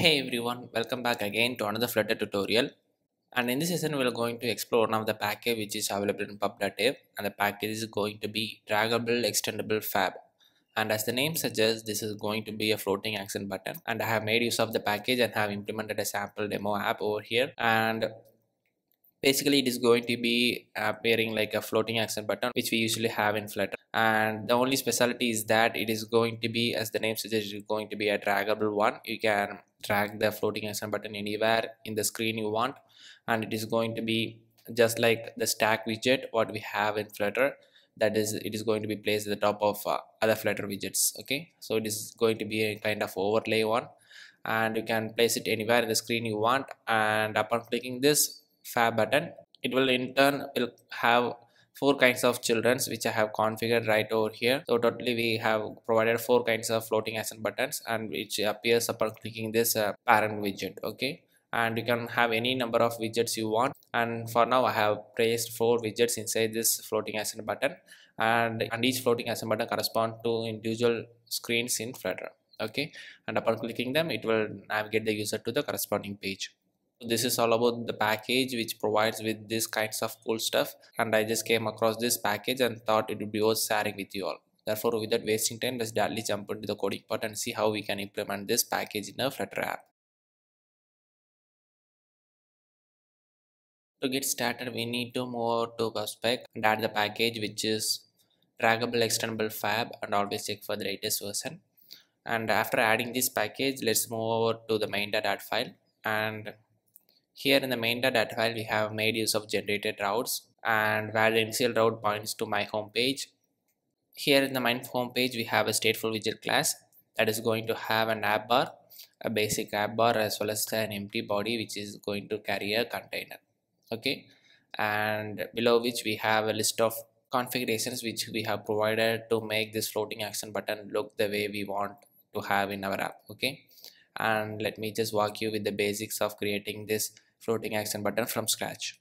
Hey everyone, welcome back again to another Flutter tutorial. And in this session, we are going to explore one of the package which is available in pub.dev and the package is going to be draggable extendable fab. And as the name suggests, this is going to be a floating action button. And I have made use of the package and have implemented a sample demo app over here. And basically it is going to be appearing like a floating action button which we usually have in flutter and the only specialty is that it is going to be as the name suggests it is going to be a draggable one you can drag the floating action button anywhere in the screen you want. And it is going to be just like the stack widget what we have in flutter. That is it is going to be placed at the top of uh, other flutter widgets okay? So it is going to be a kind of overlay one. And you can place it anywhere in the screen you want. And upon clicking this fab button it will in turn will have four kinds of childrens which I have configured right over here. So totally we have provided four kinds of floating action buttons and which appears upon clicking this uh, parent widget okay? And you can have any number of widgets you want. And for now I have placed four widgets inside this floating action button. And, and each floating action button correspond to individual screens in Flutter okay? And upon clicking them it will navigate the user to the corresponding page this is all about the package which provides with this kinds of cool stuff and i just came across this package and thought it would be worth sharing with you all. Therefore without wasting time let's directly jump into the coding part and see how we can implement this package in a flutter app. To get started we need to move over to PubSpec and add the package which is draggable extendable fab and always check for the latest version. And after adding this package let's move over to the main.dart file. And here in the main.dart file, we have made use of generated routes and where the initial route points to my home page. Here in the main home page, we have a stateful widget class that is going to have an app bar, a basic app bar as well as an empty body which is going to carry a container. Okay, and below which we have a list of configurations which we have provided to make this floating action button look the way we want to have in our app. Okay, and let me just walk you with the basics of creating this floating action button from scratch.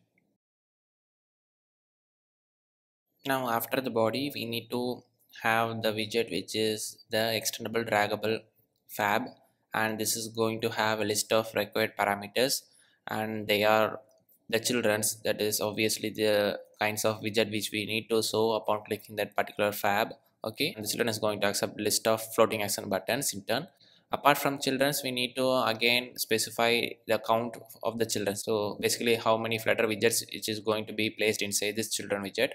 Now after the body we need to have the widget which is the extendable draggable fab. And this is going to have a list of required parameters. And they are the children's that is obviously the kinds of widget which we need to show upon clicking that particular fab okay? And the children is going to accept list of floating action buttons in turn apart from children's we need to again specify the count of the children so basically how many flutter widgets which is going to be placed inside this children widget.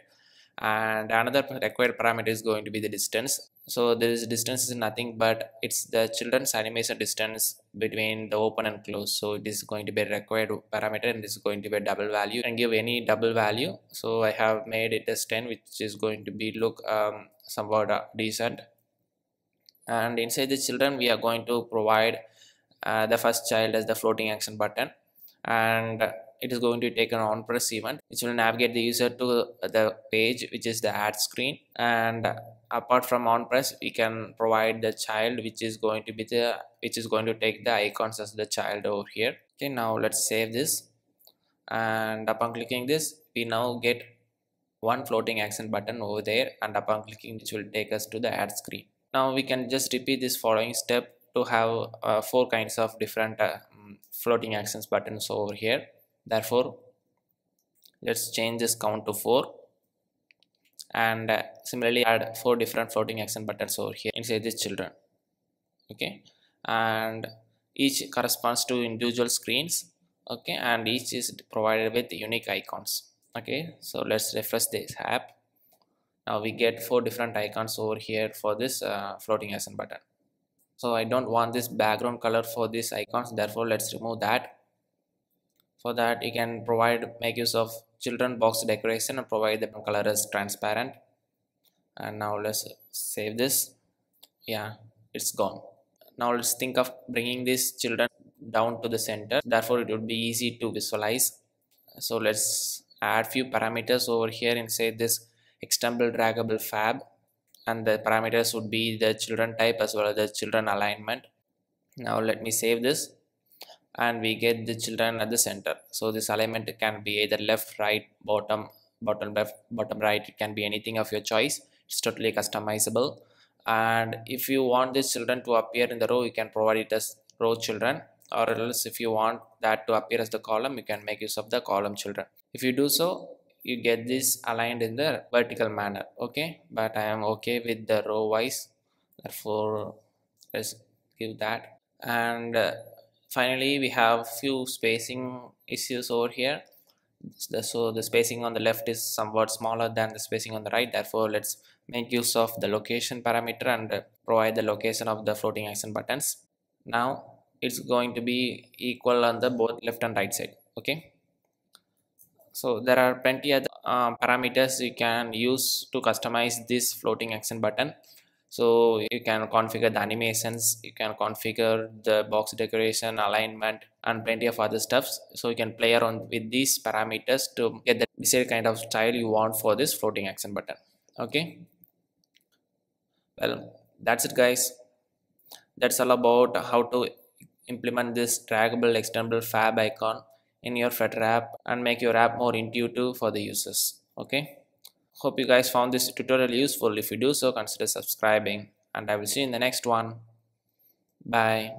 And another required parameter is going to be the distance. So this distance is nothing but it's the children's animation distance between the open and close. So it is going to be a required parameter and this is going to be a double value. And give any double value. So i have made it as 10 which is going to be look um, somewhat uh, decent and inside the children we are going to provide uh, the first child as the floating action button. And it is going to take an on press event which will navigate the user to the page which is the add screen. And apart from on press we can provide the child which is going to be the which is going to take the icons as the child over here. Okay now let's save this. And upon clicking this we now get one floating action button over there. And upon clicking which will take us to the add screen now we can just repeat this following step to have uh, four kinds of different uh, mm, floating actions buttons over here. Therefore let's change this count to 4 and uh, similarly add four different floating action buttons over here inside this children. Okay? And each corresponds to individual screens. Okay? And each is provided with unique icons. Okay? So let's refresh this app now we get four different icons over here for this uh, floating action button. So I don't want this background color for these icons therefore let's remove that. For that you can provide make use of children box decoration and provide the color as transparent. And now let's save this. Yeah it's gone. Now let's think of bringing these children down to the center. Therefore it would be easy to visualize. So let's add few parameters over here and say this extendable draggable fab and the parameters would be the children type as well as the children alignment. Now let me save this and we get the children at the center. So this alignment can be either left right bottom bottom left bottom right. It can be anything of your choice. It's totally customizable. And if you want this children to appear in the row you can provide it as row children or else if you want that to appear as the column you can make use of the column children. If you do so you get this aligned in the vertical manner okay? But i am okay with the row wise therefore let's give that. And uh, finally we have few spacing issues over here. So the spacing on the left is somewhat smaller than the spacing on the right therefore let's make use of the location parameter and uh, provide the location of the floating action buttons. Now it's going to be equal on the both left and right side okay so there are plenty of uh, parameters you can use to customize this floating action button. So you can configure the animations you can configure the box decoration alignment and plenty of other stuffs. So you can play around with these parameters to get the desired kind of style you want for this floating action button. Okay? Well that's it guys. That's all about how to implement this draggable extendable fab icon in your flutter app and make your app more intuitive for the users okay? Hope you guys found this tutorial useful. If you do so consider subscribing and i will see you in the next one. Bye